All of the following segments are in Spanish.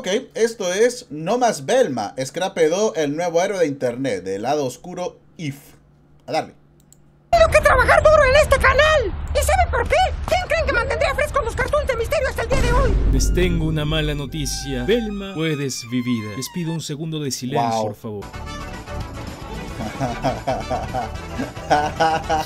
Ok, esto es No Más Belma, Scrapedo, el nuevo héroe de internet, del lado oscuro IF. A darle. Tengo que trabajar duro en este canal. ¿Y saben por qué? ¿Quién creen que mantendría frescos los cartoons de misterio hasta el día de hoy? Les tengo una mala noticia. Belma fue desvivida. Les pido un segundo de silencio, Wow. por favor.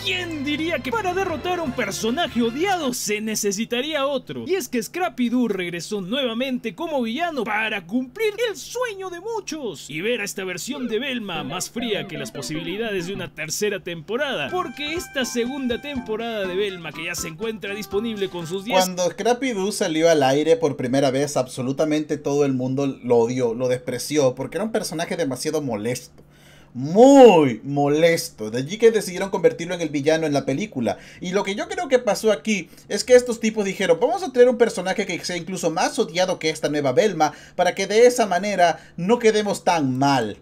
¿Quién diría que para derrotar a un personaje odiado se necesitaría otro? Y es que Scrappy Doo regresó nuevamente como villano para cumplir el sueño de muchos y ver a esta versión de Velma más fría que las posibilidades de una tercera temporada. Porque esta segunda temporada de Velma que ya se encuentra disponible con sus 10 Cuando Scrappy Doo salió al aire por primera vez, absolutamente todo el mundo lo odió, lo despreció, porque era un personaje demasiado molesto. Muy molesto. De allí que decidieron convertirlo en el villano en la película. Y lo que yo creo que pasó aquí es que estos tipos dijeron, vamos a tener un personaje que sea incluso más odiado que esta nueva Velma, para que de esa manera no quedemos tan mal.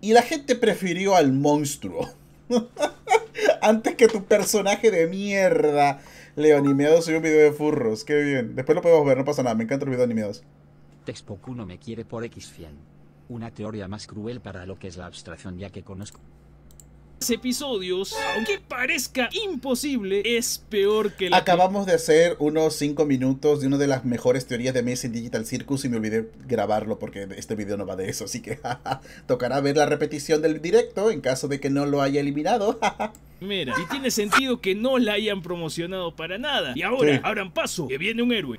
Y la gente prefirió al monstruo. Antes que tu personaje de mierda. Leo animado soy un video de furros. Qué bien. Después lo podemos ver, no pasa nada. Me encanta los videos animados. Texpoku no me quiere por X100. Una teoría más cruel para lo que es la abstracción ya que conozco. episodios, aunque parezca imposible, es peor que la Acabamos de hacer unos 5 minutos de una de las mejores teorías de Amazing Digital Circus y me olvidé grabarlo porque este video no va de eso. Así que tocará ver la repetición del directo en caso de que no lo haya eliminado. primera. Y tiene sentido que no la hayan promocionado para nada. Y ahora, Sí. abran paso, que viene un héroe.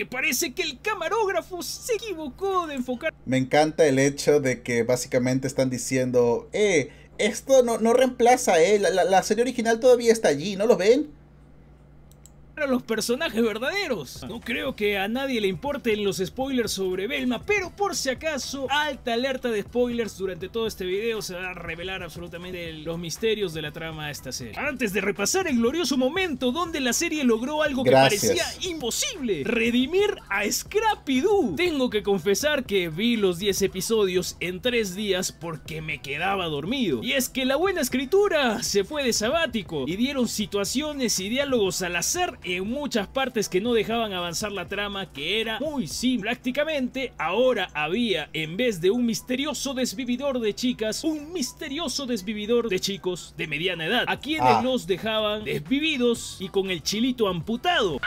Que parece que el camarógrafo se equivocó de enfocar Me encanta el hecho de que básicamente están diciendo, eh, esto no, no reemplaza, eh, la, la- la serie original todavía está allí, ¿no lo ven? A los personajes verdaderos. No creo que a nadie le importen los spoilers sobre Velma, pero por si acaso, alta alerta de spoilers durante todo este video se va a revelar absolutamente los misterios de la trama de esta serie. Antes de repasar el glorioso momento donde la serie logró algo que parecía imposible, redimir a Scrappy Doo. Tengo que confesar que vi los 10 episodios en 3 días porque me quedaba dormido. Y es que la buena escritura se fue de sabático y dieron situaciones y diálogos al azar en muchas partes que no dejaban avanzar la trama que era muy simple. Prácticamente ahora había en vez de un misterioso desvividor de chicas, un misterioso desvividor de chicos de mediana edad, a quienes Ah. los dejaban desvividos y con el chilito amputado.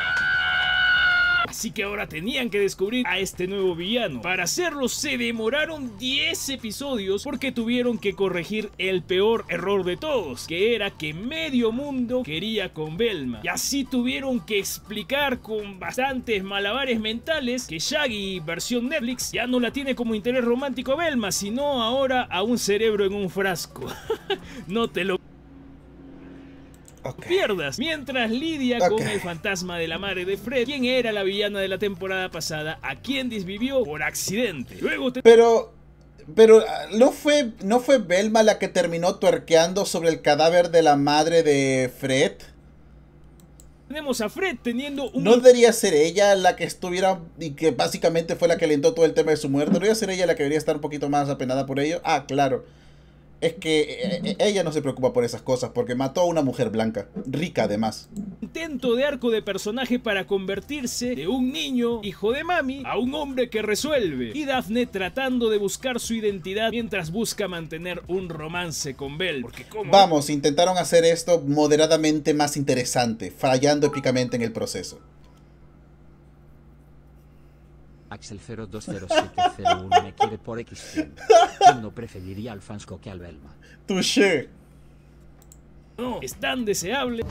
Así que ahora tenían que descubrir a este nuevo villano. Para hacerlo se demoraron 10 episodios porque tuvieron que corregir el peor error de todos, que era que medio mundo quería con Velma. Y así tuvieron que explicar con bastantes malabares mentales que Shaggy versión Netflix ya no la tiene como interés romántico a Velma, sino ahora a un cerebro en un frasco. no te lo Pierdas mientras lidia Ok. con el fantasma de la madre de Fred, quien era la villana de la temporada pasada, a quien desvivió por accidente. Luego te- Pero, pero ah, no fue, no fue Belma la que terminó tuerqueando sobre el cadáver de la madre de Fred. tenemos a Fred teniendo un ¿No debería ser ella la que estuviera y que básicamente fue la que alentó todo el tema de su muerte? ¿No debería ser ella la que debería estar un poquito más apenada por ello? Ah, claro. Es que eh, eh, ella no se preocupa por esas cosas porque mató a una mujer blanca, rica además. intento de arco de personaje para convertirse de un niño, hijo de mami, a un hombre que resuelve. Y Daphne tratando de buscar su identidad mientras busca mantener un romance con Belle. Porque como Vamos, intentaron hacer esto moderadamente más interesante, fallando épicamente en el proceso. Axel 020701 me quiere por X100. ¿Quién no preferiría al Fansco que al Velma? Touché. no es tan deseable.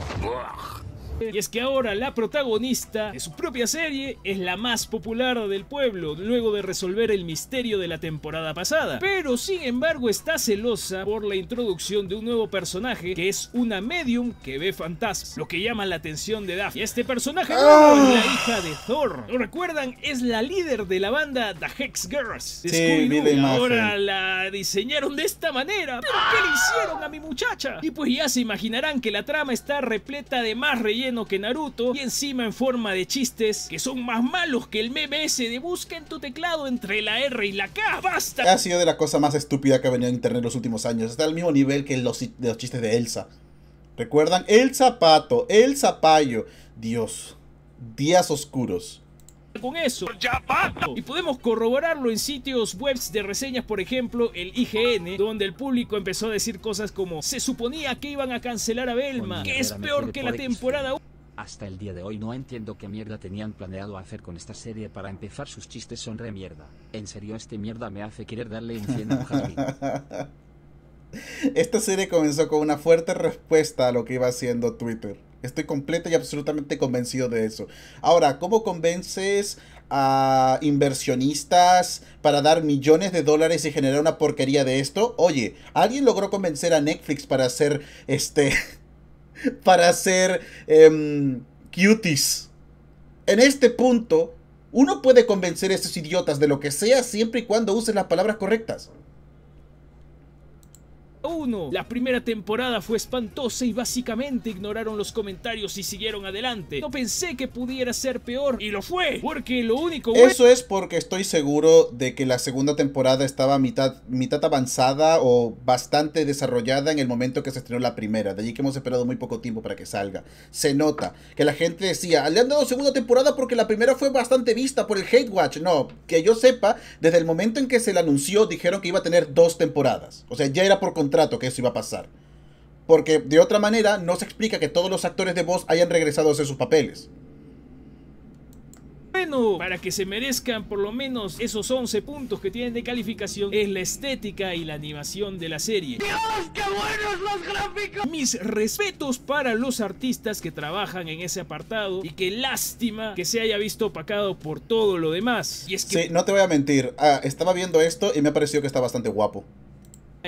Y es que ahora la protagonista de su propia serie es la más popular del pueblo, luego de resolver el misterio de la temporada pasada. Pero sin embargo está celosa por la introducción de un nuevo personaje que es una medium que ve fantasmas, lo que llama la atención de Daphne. Y este personaje nuevo es la hija de Thor. ¿Lo recuerdan? Es la líder de la banda The Hex Girls. de Sí. Ahora la diseñaron de esta manera. ¿Pero qué le hicieron a mi muchacha? Y pues ya se imaginarán que la trama está repleta de más relleno que Naruto y encima en forma de chistes que son más malos que el meme ese de busca en tu teclado entre la R y la K. ¡Basta! Ha sido de la cosa más estúpida que ha venido en internet los últimos años. Está al mismo nivel que los, los chistes de Elsa. ¿Recuerdan? El zapato, el zapallo. Dios, días oscuros. Con eso. Y podemos corroborarlo en sitios webs de reseñas, por ejemplo, el IGN, donde el público empezó a decir cosas como se suponía que iban a cancelar a Belma, que es peor que la temporada Hasta el día de hoy no entiendo qué mierda tenían planeado hacer con esta serie para empezar sus chistes son re mierda. En serio este mierda me hace querer darle un 100 a Javi. Esta serie comenzó con una fuerte respuesta a lo que iba haciendo Twitter. Estoy completo y absolutamente convencido de eso. Ahora, ¿cómo convences a inversionistas para dar millones de dólares y generar una porquería de esto? Oye, alguien logró convencer a Netflix para hacer este. para hacer em, cuties. En este punto, uno puede convencer a estos idiotas de lo que sea siempre y cuando usen las palabras correctas. 1. La primera temporada fue espantosa y básicamente ignoraron los comentarios y siguieron adelante. No pensé que pudiera ser peor y lo fue, porque lo único Eso es porque estoy seguro de que la segunda temporada estaba mitad, mitad avanzada o bastante desarrollada en el momento que se estrenó la primera. De allí que hemos esperado muy poco tiempo para que salga. Se nota que la gente decía, le han dado segunda temporada porque la primera fue bastante vista por el Hate Watch. No, que yo sepa, desde el momento en que se le anunció dijeron que iba a tener dos temporadas. O sea, ya era por contrato que eso iba a pasar. Porque de otra manera no se explica que todos los actores de voz hayan regresado a hacer sus papeles. bueno para que se merezcan por lo menos esos 11 puntos que tienen de calificación es la estética y la animación de la serie. ¡Dios, qué buenos los gráficos! Mis respetos para los artistas que trabajan en ese apartado y qué lástima que se haya visto opacado por todo lo demás. Y es que Sí, no te voy a mentir. Ah, estaba viendo esto y me ha parecido que está bastante guapo.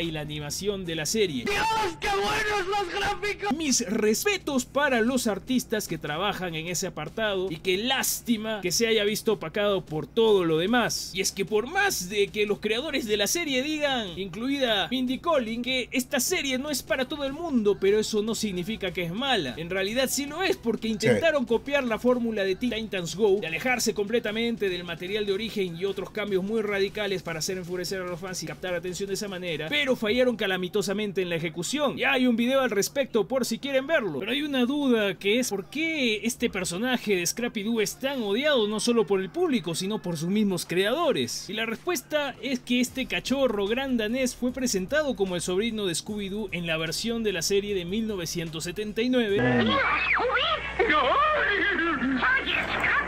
Y la animación de la serie. ¡Dios, qué buenos los gráficos! Mis respetos para los artistas que trabajan en ese apartado y qué lástima que se haya visto opacado por todo lo demás. Y es que por más de que los creadores de la serie digan, incluida Mindy Colling, que esta serie no es para todo el mundo, pero eso no significa que es mala. En realidad sí lo es porque intentaron copiar la fórmula de Teen Titans Go, de alejarse completamente del material de origen y otros cambios muy radicales para hacer enfurecer a los fans y captar atención de esa manera, pero fallaron calamitosamente en la ejecución. Ya hay un video al respecto por si quieren verlo. Pero hay una duda que es por qué este personaje de Scrappy Doo es tan odiado no solo por el público, sino por sus mismos creadores. Y la respuesta es que este cachorro gran danés fue presentado como el sobrino de Scooby-Doo en la versión de la serie de 1979.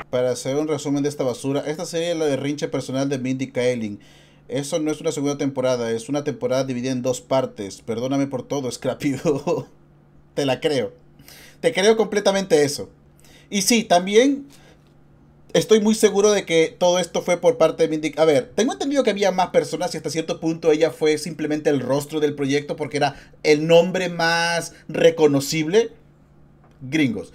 Para hacer un resumen de esta basura, esta serie es la de rinche personal de Mindy Kaling. Eso no es una segunda temporada, es una temporada dividida en dos partes. Perdóname por todo, Scrappy Doo. Te la creo. Te creo completamente eso. Y sí, también estoy muy seguro de que todo esto fue por parte de Mindy. A ver, tengo entendido que había más personas y hasta cierto punto ella fue simplemente el rostro del proyecto porque era el nombre más reconocible. Gringos.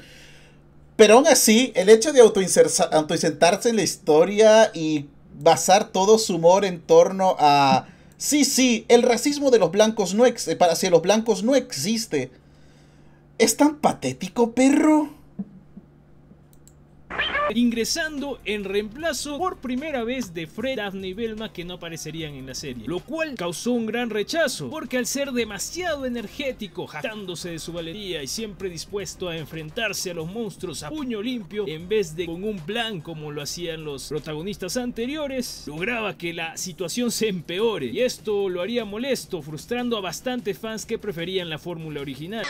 Pero aún así, el hecho de autoinsertarse en la historia y basar todo su humor en torno a... Sí, sí, el racismo de los blancos no ex- eh, para hacia los blancos no existe. Es tan patético, perro. Ingresando en reemplazo por primera vez de Fred, Daphne y Velma que no aparecerían en la serie, lo cual causó un gran rechazo, porque al ser demasiado energético, jactándose de su valentía y siempre dispuesto a enfrentarse a los monstruos a puño limpio, en vez de con un plan como lo hacían los protagonistas anteriores, lograba que la situación se empeore, y esto lo haría molesto, frustrando a bastantes fans que preferían la fórmula original.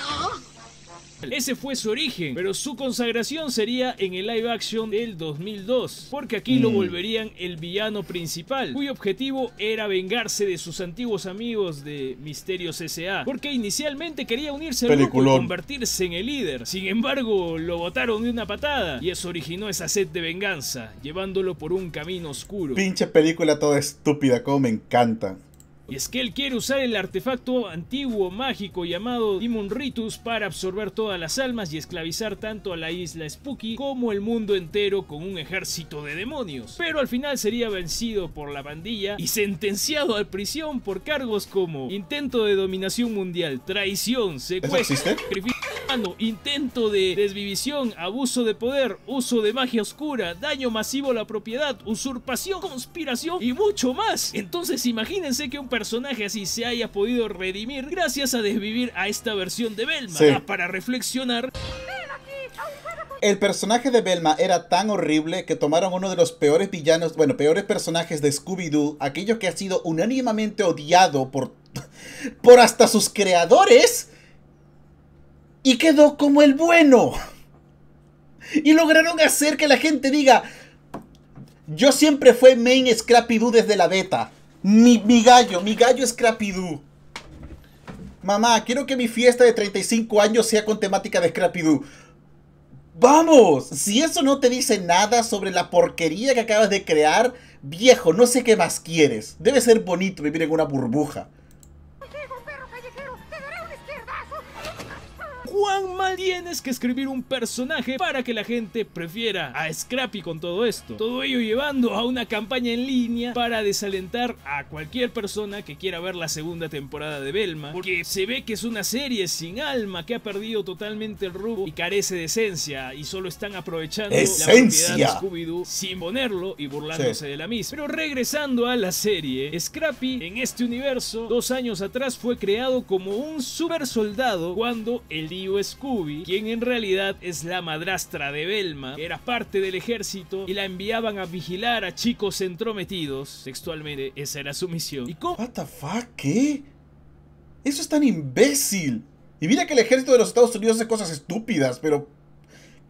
Ese fue su origen, pero su consagración sería en el live action del 2002, porque aquí lo Mm. volverían el villano principal, cuyo objetivo era vengarse de sus antiguos amigos de Misterios S.A., porque inicialmente quería unirse al grupo y convertirse en el líder. Sin embargo, lo botaron de una patada y eso originó esa sed de venganza, llevándolo por un camino oscuro. Pinche película toda estúpida, como me encanta. Y es que él quiere usar el artefacto antiguo mágico llamado Demon Ritus para absorber todas las almas y esclavizar tanto a la isla Spooky como el mundo entero con un ejército de demonios. Pero al final sería vencido por la pandilla y sentenciado a prisión por cargos como intento de dominación mundial, traición, secuestro, sacrificio Mano, intento de desvivisión, abuso de poder, uso de magia oscura, daño masivo a la propiedad, usurpación, conspiración y mucho más. Entonces imagínense que un personaje así se haya podido redimir gracias a desvivir a esta versión de Velma. Sí. Ah, Para reflexionar, El personaje de Velma era tan horrible que tomaron uno de los peores villanos, bueno, peores personajes de Scooby-Doo, aquello que ha sido unánimemente odiado por, por hasta sus creadores, y quedó como el bueno. Y lograron hacer que la gente diga, yo siempre fue main Scrappy-Doo desde la beta. Mi, mi gallo, mi gallo Scrappy-Doo. Mamá, quiero que mi fiesta de 35 años sea con temática de Scrappy-Doo. Vamos, si eso no te dice nada sobre la porquería que acabas de crear, viejo, no sé qué más quieres. Debe ser bonito vivir en una burbuja. ¿Cuán mal tienes que escribir un personaje para que la gente prefiera a Scrappy con todo esto? Todo ello llevando a una campaña en línea para desalentar a cualquier persona que quiera ver la segunda temporada de Velma, porque se ve que es una serie sin alma que ha perdido totalmente el rumbo y carece de esencia y solo están aprovechando ¡Esencia! la propiedad de Scooby-Doo sin ponerlo y burlándose Sí. de la misma. Pero regresando a la serie, Scrappy en este universo, dos años atrás fue creado como un super soldado cuando el tío Scooby, quien en realidad es la madrastra de Velma, era parte del ejército y la enviaban a vigilar a chicos entrometidos. Textualmente, esa era su misión. ¿Y cómo? What ¿qué? Eso es tan imbécil. Y mira que el ejército de los Estados Unidos hace cosas estúpidas, pero...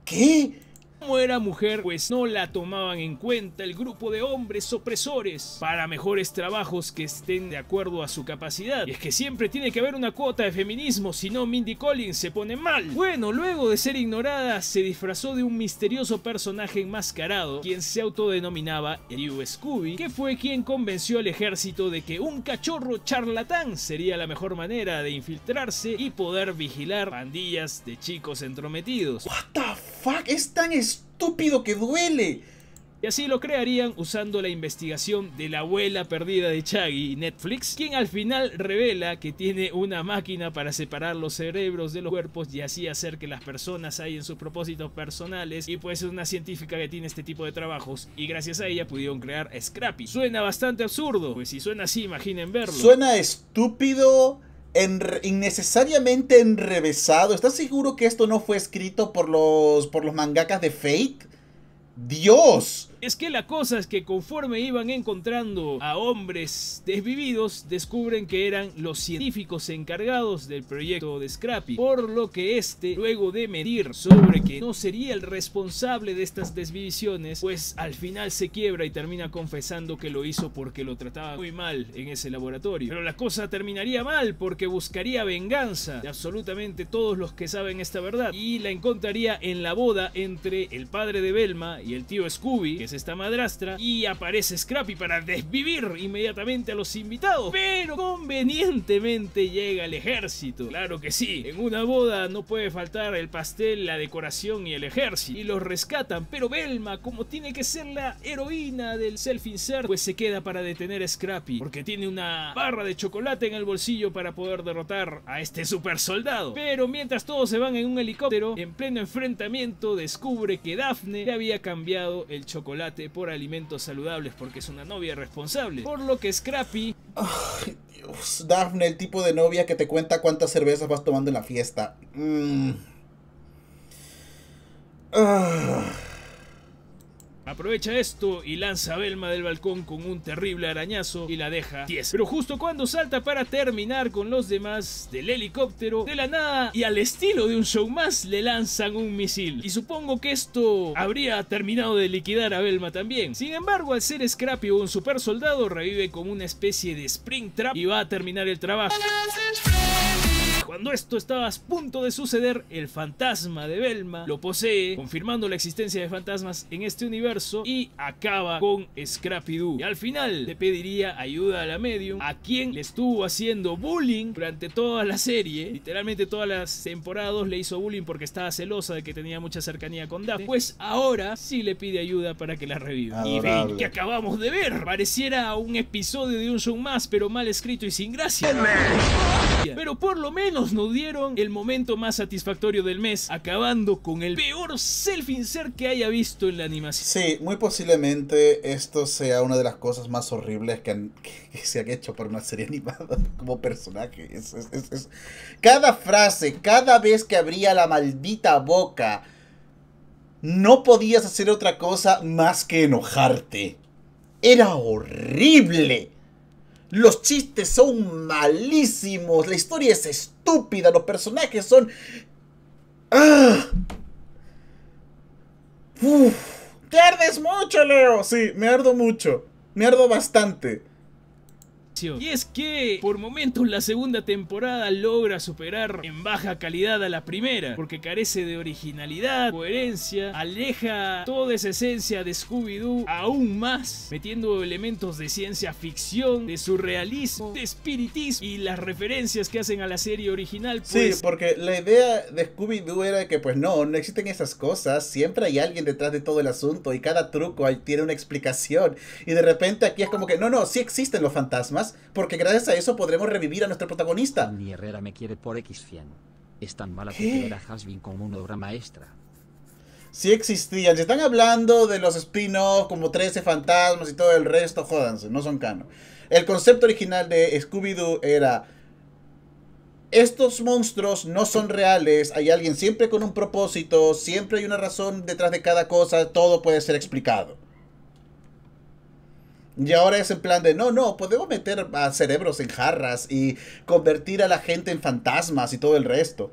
¿Qué? Como era mujer, pues no la tomaban en cuenta el grupo de hombres opresores para mejores trabajos que estén de acuerdo a su capacidad. Y es que siempre tiene que haber una cuota de feminismo, si no Mindy Collins se pone mal. Bueno, luego de ser ignorada, se disfrazó de un misterioso personaje enmascarado, quien se autodenominaba el U Scooby, que fue quien convenció al ejército de que un cachorro charlatán sería la mejor manera de infiltrarse y poder vigilar pandillas de chicos entrometidos. Fuck? Es tan estúpido que duele. Y así lo crearían usando la investigación de la abuela perdida de Chaggy, Netflix, quien al final revela que tiene una máquina para separar los cerebros de los cuerpos y así hacer que las personas hayan sus propósitos personales y pues es una científica que tiene este tipo de trabajos y gracias a ella pudieron crear Scrappy. Suena bastante absurdo, pues si suena así imaginen verlo. Suena estúpido, innecesariamente enrevesado. ¿Estás seguro que esto no fue escrito por los, por los mangakas de Fate? Dios. Es que la cosa es que conforme iban encontrando a hombres desvividos, descubren que eran los científicos encargados del proyecto de Scrappy. Por lo que este, luego de medir sobre que no sería el responsable de estas desvivisiones, pues al final se quiebra y termina confesando que lo hizo porque lo trataba muy mal en ese laboratorio. Pero la cosa terminaría mal porque buscaría venganza de absolutamente todos los que saben esta verdad y la encontraría en la boda entre el padre de Velma y el tío Scooby, es esta madrastra, y aparece Scrappy para desvivir inmediatamente a los invitados. Pero convenientemente llega el ejército. Claro que sí, en una boda no puede faltar el pastel, la decoración y el ejército. Y los rescatan, pero Velma, como tiene que ser la heroína del self-insert, pues se queda para detener a Scrappy, porque tiene una barra de chocolate en el bolsillo para poder derrotar a este super soldado. Pero mientras todos se van en un helicóptero, en pleno enfrentamiento descubre que Daphne le había cambiado el chocolate por alimentos saludables porque es una novia responsable. Por lo que Scrappy Ay, Dios. Daphne, el tipo de novia que te cuenta cuántas cervezas vas tomando en la fiesta. Mm. Ah. Aprovecha esto y lanza a Velma del balcón con un terrible arañazo y la deja tiesa. Pero justo cuando salta para terminar con los demás del helicóptero, de la nada y al estilo de un show más, le lanzan un misil. Y supongo que esto habría terminado de liquidar a Velma también. Sin embargo, al ser Scrappy o un super soldado, revive como una especie de Spring Trap y va a terminar el trabajo. Cuando esto estaba a punto de suceder, el fantasma de Velma lo posee, confirmando la existencia de fantasmas en este universo y acaba con Scrappy-Doo. Y al final le pediría ayuda a la medium, a quien le estuvo haciendo bullying durante toda la serie. Literalmente todas las temporadas le hizo bullying porque estaba celosa de que tenía mucha cercanía con Daphne. Pues ahora sí le pide ayuda para que la reviva. Y ven que acabamos de ver. Pareciera un episodio de un show más, pero mal escrito y sin gracia. Pero por lo menos nos dieron el momento más satisfactorio del mes, acabando con el peor self-insert que haya visto en la animación. Sí, muy posiblemente esto sea una de las cosas más horribles que, han- que se han hecho por una serie animada como personaje. Es- es- es- es- Cada frase, cada vez que abría la maldita boca, no podías hacer otra cosa más que enojarte. Era horrible. Los chistes son malísimos, la historia es estúpida, los personajes son... ¡Ah! Uf, te ardes mucho, Leo. Sí, me ardo mucho. Me ardo bastante. Y es que por momentos la segunda temporada logra superar en baja calidad a la primera, porque carece de originalidad, coherencia, aleja toda esa esencia de Scooby-Doo aún más, metiendo elementos de ciencia ficción, de surrealismo, de espiritismo y las referencias que hacen a la serie original, Sí, pues porque la idea de Scooby-Doo era que, pues no, no existen esas cosas. Siempre hay alguien detrás de todo el asunto y cada truco tiene una explicación. Y de repente aquí es como que, no, no, sí existen los fantasmas, porque gracias a eso podremos revivir a nuestro protagonista. Ni Herrera me quiere por X100. Es tan mala ¿Qué? que ver a Hasbin como una obra maestra. Sí existían. Si están hablando de los spin-offs como 13 fantasmas y todo el resto, jódanse, no son canon. El concepto original de Scooby-Doo era... Estos monstruos no son reales, hay alguien siempre con un propósito, siempre hay una razón detrás de cada cosa, todo puede ser explicado. Y ahora es en plan de, no, no, podemos meter a cerebros en jarras y convertir a la gente en fantasmas y todo el resto.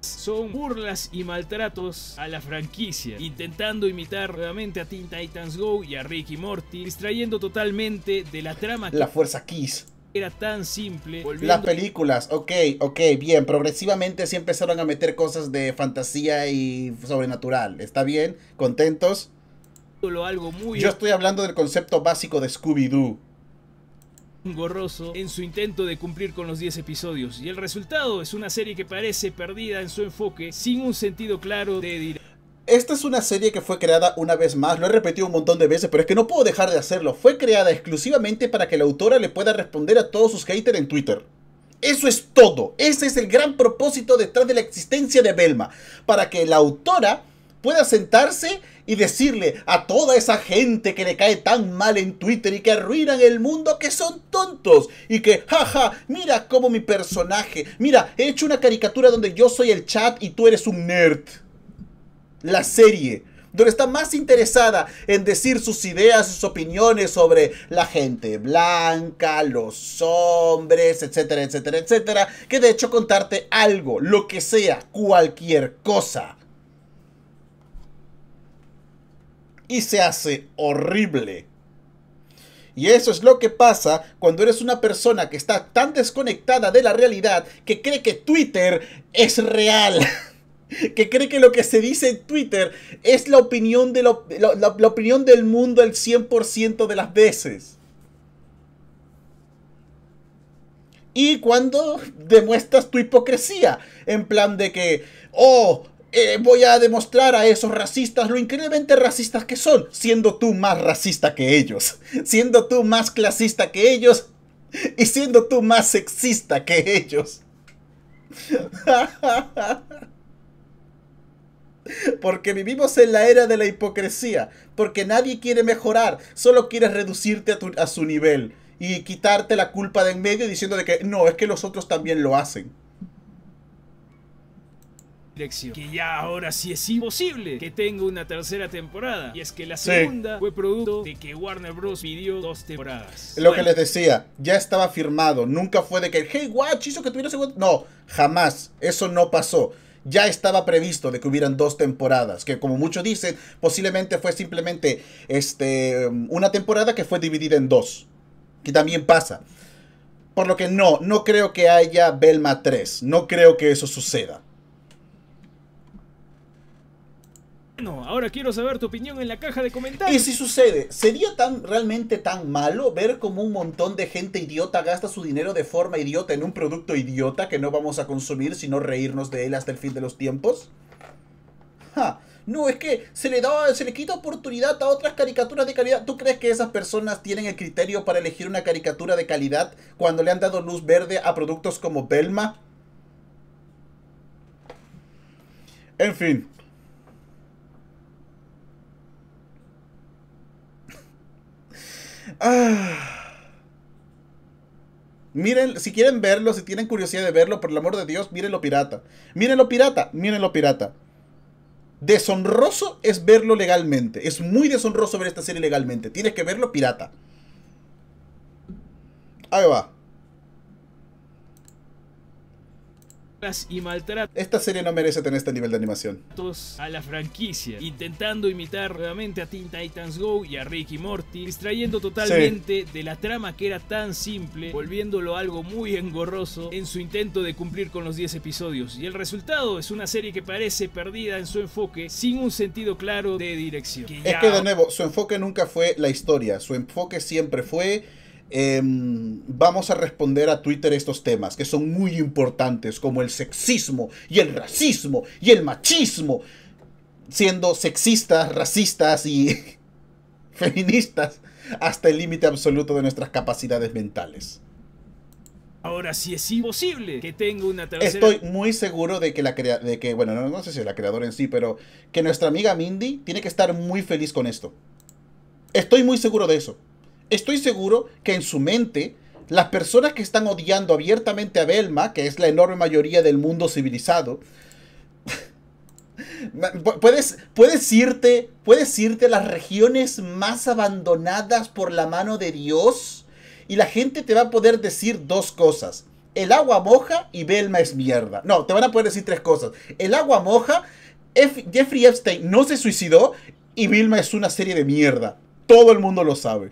son burlas y maltratos a la franquicia, intentando imitar nuevamente a Teen Titans Go y a Ricky Morty, distrayendo totalmente de la trama La fuerza Kiss. era tan simple, Las películas, ok, ok, bien, progresivamente sí empezaron a meter cosas de fantasía y sobrenatural, ¿está bien? ¿Contentos? Algo muy Yo estoy hablando del concepto básico de Scooby-Doo. engorroso en su intento de cumplir con los 10 episodios, y el resultado es una serie que parece perdida en su enfoque, sin un sentido claro de dirección. Esta es una serie que fue creada una vez más, lo he repetido un montón de veces, pero es que no puedo dejar de hacerlo. Fue creada exclusivamente para que la autora le pueda responder a todos sus haters en Twitter. Eso es todo. Ese es el gran propósito detrás de la existencia de Belma. Para que la autora pueda sentarse y decirle a toda esa gente que le cae tan mal en Twitter y que arruinan el mundo que son tontos y que, jaja, mira cómo mi personaje, mira, he hecho una caricatura donde yo soy el chat y tú eres un nerd. La serie, donde está más interesada en decir sus ideas, sus opiniones sobre la gente blanca, los hombres, etcétera, etcétera, etcétera, que de hecho contarte algo, lo que sea, cualquier cosa. Y se hace horrible. Y eso es lo que pasa cuando eres una persona que está tan desconectada de la realidad que cree que Twitter es real. que cree que lo que se dice en Twitter es la opinión, de la opinión del mundo el 100% de las veces. Y cuando demuestras tu hipocresía, en plan de que, oh, eh, voy a demostrar a esos racistas lo increíblemente racistas que son, siendo tú más racista que ellos, siendo tú más clasista que ellos y siendo tú más sexista que ellos. Porque vivimos en la era de la hipocresía, porque nadie quiere mejorar, solo quieres reducirte a, tu- a su nivel y quitarte la culpa de en medio diciendo de que no, es que los otros también lo hacen. Dirección. Que ya ahora sí es imposible que tenga una tercera temporada. Y es que la Sí. segunda fue producto de que Warner Bros. pidió dos temporadas. Lo que les decía, ya estaba firmado, nunca fue de que, hey, watch, hizo que tuviera segunda... No, jamás, eso no pasó. Ya estaba previsto de que hubieran dos temporadas, que como muchos dicen, posiblemente fue simplemente este, una temporada que fue dividida en dos, que también pasa. Por lo que no, no creo que haya Belma 3, no creo que eso suceda. Bueno, ahora quiero saber tu opinión en la caja de Y comentarios. si sucede, ¿sería tan realmente tan malo ver como un montón de gente idiota gasta su dinero de forma idiota en un producto idiota que no vamos a consumir sino reírnos de él hasta el fin de los tiempos? Ja, no, es que se le da, se le quita oportunidad a otras caricaturas de calidad. ¿Tú crees que esas personas tienen el criterio para elegir una caricatura de calidad cuando le han dado luz verde a productos como Belma? En fin. Ah. Miren, si quieren verlo, si tienen curiosidad de verlo, por el amor de Dios, mírenlo pirata. Mírenlo pirata, mírenlo pirata. Deshonroso es verlo legalmente. Es muy deshonroso ver esta serie legalmente. Tienes que verlo pirata. Ahí va. Y maltratos Esta serie no merece tener este nivel de animación. a la franquicia, intentando imitar nuevamente a Teen Titans Go y a Ricky Morty, distrayendo totalmente de la trama que era tan simple, volviéndolo algo muy engorroso en su intento de cumplir con los 10 episodios. Y el resultado es una serie que parece perdida en su enfoque, sin un sentido claro de dirección. Es que de nuevo, su enfoque nunca fue la historia, su enfoque siempre fue Em, vamos a responder a Twitter estos temas que son muy importantes, como el sexismo y el racismo y el machismo, siendo sexistas, racistas y feministas hasta el límite absoluto de nuestras capacidades mentales. Ahora sí es imposible que tenga una tercera... Estoy muy seguro de que la crea de que, bueno, no, no sé si la creadora en sí, pero que nuestra amiga Mindy tiene que estar muy feliz con esto. Estoy muy seguro de eso. Estoy seguro que en su mente, las personas que están odiando abiertamente a Belma, que es la enorme mayoría del mundo civilizado, puedes, puedes, irte, puedes irte a las regiones más abandonadas por la mano de Dios y la gente te va a poder decir dos cosas. El agua moja y Belma es mierda. No, te van a poder decir tres cosas. El agua moja, Jeffrey Epstein no se suicidó y Belma es una serie de mierda. Todo el mundo lo sabe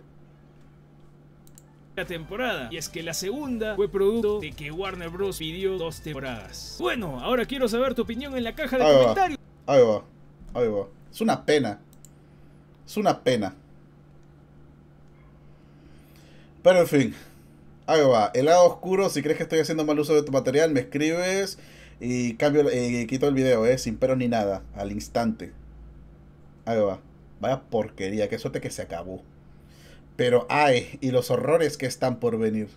temporada. Y es que la segunda fue producto de que Warner Bros. pidió dos temporadas. Bueno, ahora quiero saber tu opinión en la caja de comentarios. Ahí va, ahí va. Es una pena. Es una pena. Pero en fin. Ahí va. El lado oscuro, si crees que estoy haciendo mal uso de tu material, me escribes y cambio y quito el video, eh, sin pero ni nada, al instante. Ahí va. Vaya porquería, que suerte que se acabó. Pero ay, y los horrores que están por venir.